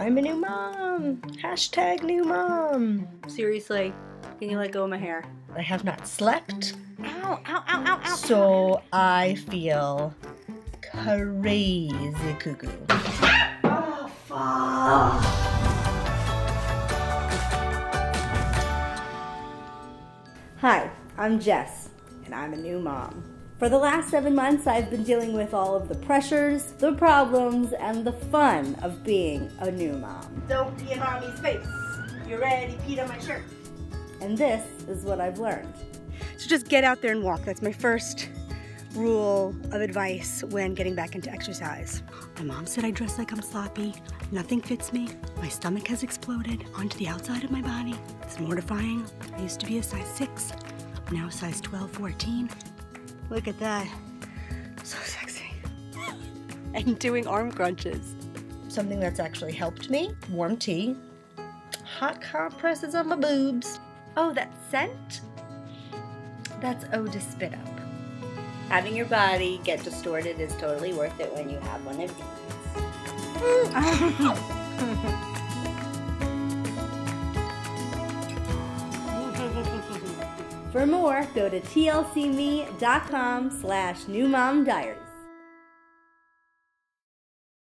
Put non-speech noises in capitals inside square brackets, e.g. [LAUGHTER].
I'm a new mom. Hashtag new mom. Seriously, can you let go of my hair? I have not slept, Ow, ow, ow, ow, ow. so I feel crazy cuckoo. Oh, fuck. Hi, I'm Jess, and I'm a new mom. For the last seven months, I've been dealing with all of the pressures, the problems, and the fun of being a new mom. Don't pee in mommy's face. You're ready, peed on my shirt. And this is what I've learned. So just get out there and walk. That's my first rule of advice when getting back into exercise. My mom said I dress like I'm sloppy. Nothing fits me. My stomach has exploded onto the outside of my body. It's mortifying. I used to be a size 6. I'm now a size 12, 14. Look at that. So sexy. [LAUGHS] and doing arm crunches. Something that's actually helped me warm tea, hot compresses on my boobs. Oh, that scent? That's eau de spit up. Having your body get distorted is totally worth it when you have one of these. [LAUGHS] [LAUGHS] For more, go to tlcme.com slash newmomdiaries.